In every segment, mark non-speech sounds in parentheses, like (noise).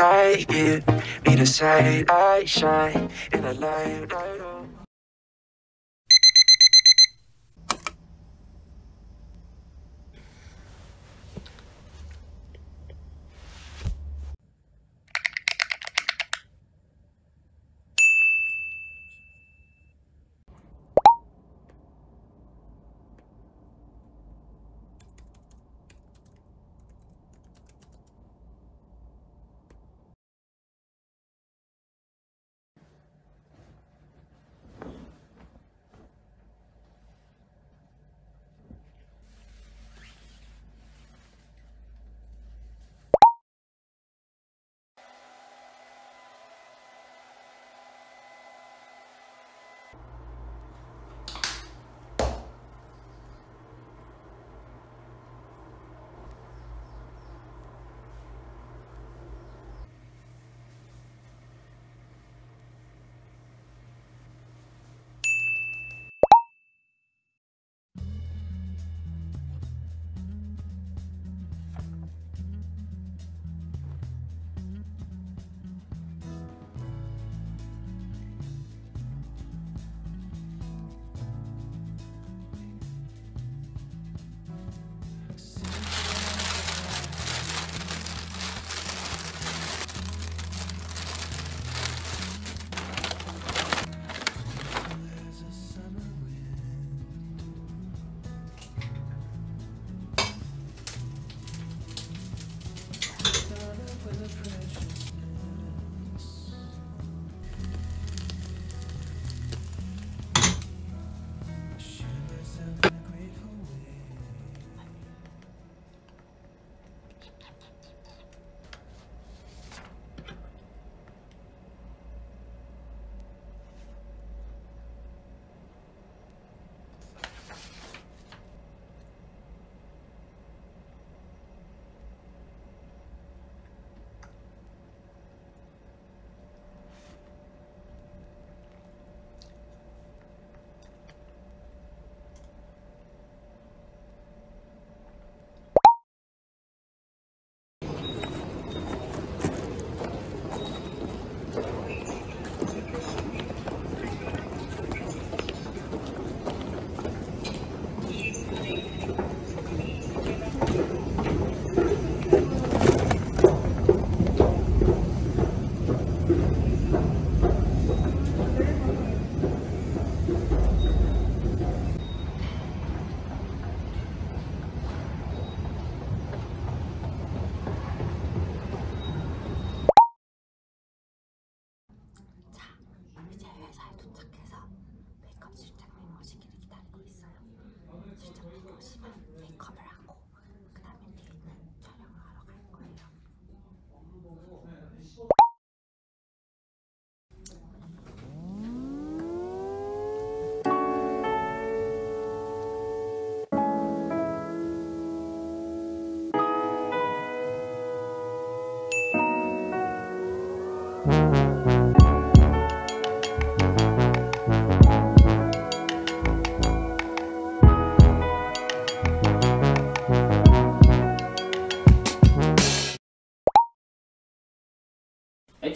night. Give me the sight, I shine in the light.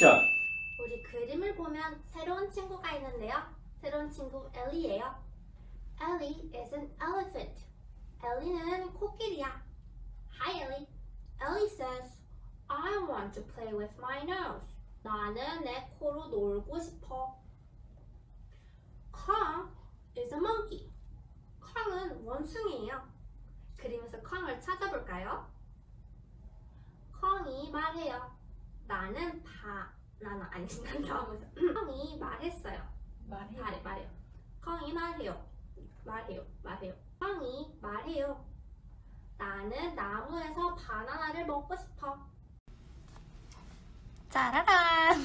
액션! 우리 그림을 보면 새로운 친구가 있는데요. 새로운 친구 엘리예요. Ellie is an elephant. 엘리는 코끼리야. Hi Ellie. Ellie says, I want to play with my nose. 나는 내 코로 놀고 싶어. Kong is a monkey. 콩은 원숭이에요. 그림에서 콩을 찾아볼까요? 콩이 말해요. 나는 바 나는 아니 난 다음에서 콩이 말했어요. 말해. 말해 말해요. 콩이 말해요. 말해요. 말해요. 콩이 말해요. 나는 나무에서 바나나를 먹고 싶어. 짜라란.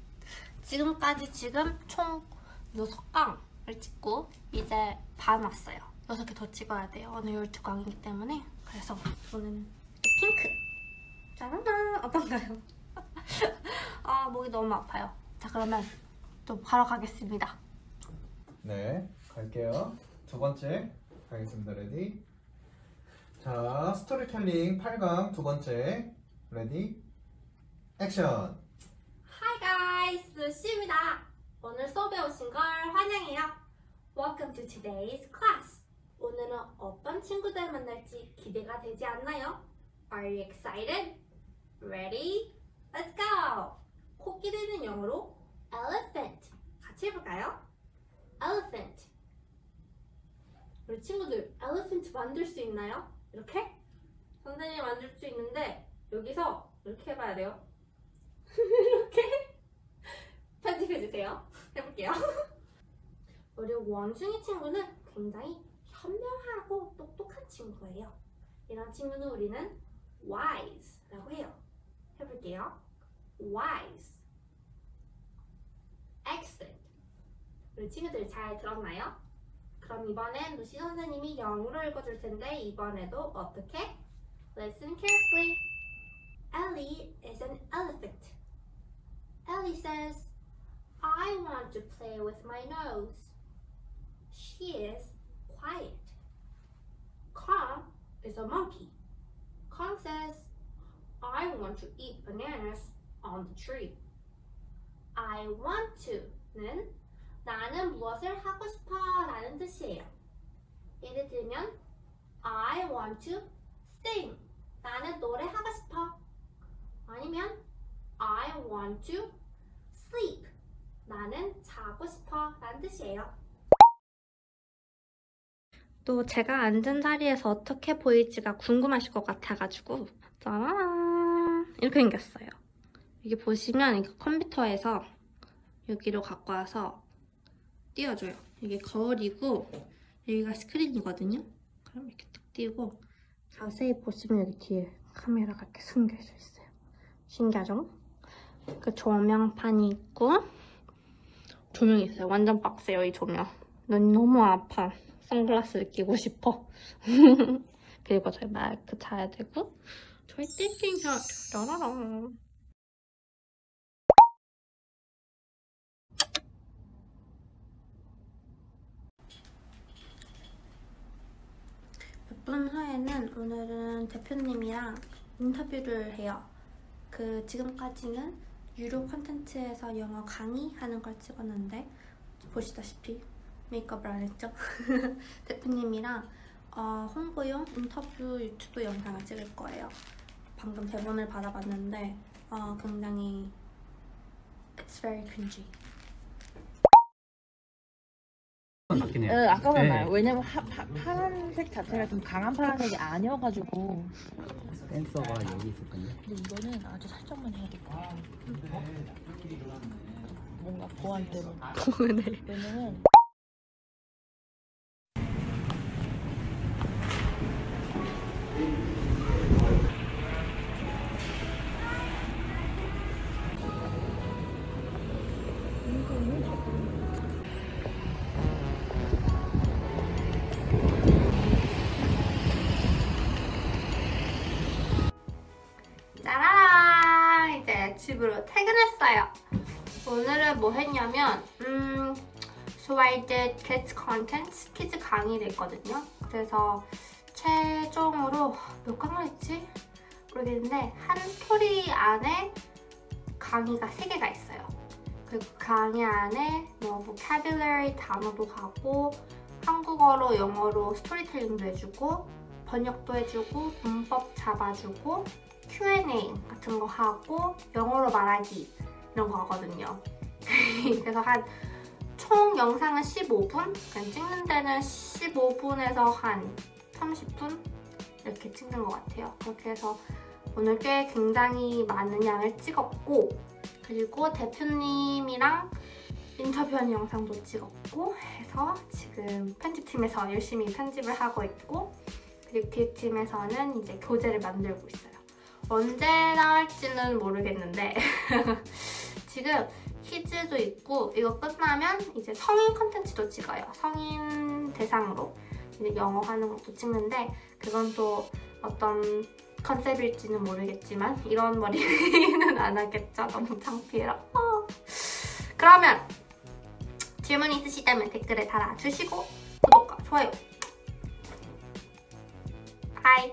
(laughs) 지금까지 지금 총 6강을 찍고 이제 반 왔어요. 6개 더 찍어야 돼요. 오늘 12강이기 때문에. 그래서 오늘은 핑크. 짜라란. 어떤가요? (laughs) 아 목이 너무 아파요. 자 그러면 또 바로 가겠습니다. 네, 갈게요. 두 번째 가겠습니다. Ready. 자, 스토리텔링 8강 두 번째. Ready. Action. Hi guys, 루시입니다. 오늘 수업에 오신 걸 환영해요. Welcome to today's class. 오늘은 어떤 친구들 만날지 기대가 되지 않나요? Are you excited? Ready? Let's go! 코끼리는 영어로 elephant. 같이 해볼까요? elephant. 우리 친구들 elephant 만들 수 있나요? 이렇게? 선생님이 만들 수 있는데 여기서 이렇게 해봐야 돼요. (laughs) 이렇게 편집해주세요. 해볼게요. (laughs) 우리 원숭이 친구는 굉장히 현명하고 똑똑한 친구예요. 이런 친구는 우리는 wise라고 해요. 해볼게요. wise. excellent. 우리 친구들 잘 들었나요? 그럼 이번엔 루시 선생님이 영어로 읽어줄 텐데 이번에도 어떻게? Listen carefully. Ellie is an elephant. Ellie says, I want to play with my nose. She is quiet. Kong is a monkey. Kong says, want to eat bananas on the tree. I want to는 나는 무엇을 하고 싶어 라는 뜻이에요. 예를 들면, I want to sing. 나는 노래하고 싶어. 아니면 I want to sleep. 나는 자고 싶어 라는 뜻이에요. 또 제가 앉은 자리에서 어떻게 보일지가 궁금하실 것 같아가지고 짜란 이렇게 생겼어요. 이게 보시면 컴퓨터에서 여기로 갖고 와서 띄워줘요. 이게 거울이고 여기가 스크린이거든요. 그럼 이렇게 딱 띄우고 자세히 보시면 여기 뒤에 카메라가 이렇게 숨겨져 있어요. 신기하죠? 그 조명판이 있고 조명이 있어요. 완전 빡세요 이 조명. 눈 너무 아파. 선글라스를 끼고 싶어. (laughs) 그리고 저희 마이크 차야 되고 저희 띵띵샷 라라라. 몇 분 후에는 오늘은 대표님이랑 인터뷰를 해요. 그 지금까지는 유료 콘텐츠에서 영어 강의하는 걸 찍었는데 보시다시피 메이크업을 안 했죠? (laughs) 대표님이랑 어, 홍보용 인터뷰 유튜브 영상을 찍을 거예요. 방금 대본을 받아봤는데 어, 굉장히 It's very cringy. 해요. 네, 아까보다 네. 나요. 왜냐면 하, 파, 파란색 자체가 좀 강한 파란색이 아니어가지고. 댄서가 여기 있었거든요. 근데 이거는 아주 살짝만 해야 될 것 같아요. 뭔가 보완 때문에. 네. 왜냐면 집으로 퇴근했어요. 오늘은 뭐 했냐면, 음, so I did kids content, 키즈 강의를 했거든요. 그래서 최종으로 몇 강을 했지? 모르겠는데, 한 스토리 안에 강의가 3개가 있어요. 그 강의 안에 뭐 vocabulary 단어도 가고, 한국어로 영어로 스토리텔링도 해주고, 번역도 해주고, 문법 잡아주고, Q&A 같은 거 하고 영어로 말하기 이런 거 하거든요. (laughs) 그래서 한 총 영상은 15분, 그러니까 찍는 데는 15분에서 한 30분 이렇게 찍는 것 같아요. 그렇게 해서 오늘 꽤 굉장히 많은 양을 찍었고 그리고 대표님이랑 인터뷰하는 영상도 찍었고 해서 지금 편집팀에서 열심히 편집을 하고 있고 그리고 기획팀에서는 이제 교재를 만들고 있어요. 언제 나올지는 모르겠는데 (laughs) 지금 키즈도 있고 이거 끝나면 이제 성인 컨텐츠도 찍어요. 성인 대상으로 이제 영어 하는 것도 찍는데 그건 또 어떤 컨셉일지는 모르겠지만 이런 머리는 (laughs) 안 하겠죠. 너무 창피해라. (laughs) 그러면 질문 있으시다면 댓글에 달아주시고 구독과 좋아요. 바이.